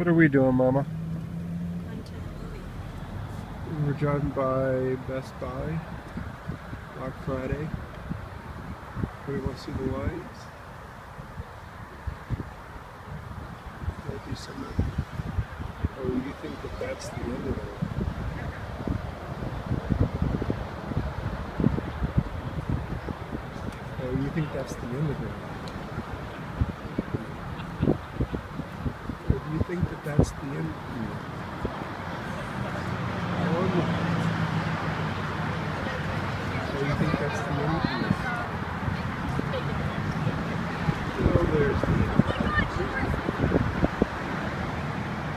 What are we doing, Mama? Went to the movie. We're driving by Best Buy, Black Friday. We want to see the lights. Might be some. Oh, you think that that's the end of it? Oh, you think that's the end of it? Or